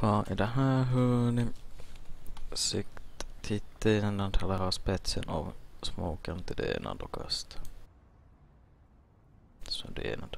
Vad är det här hörni? sikt titeln hela spetsen av smoken till det ena då. Så det är något.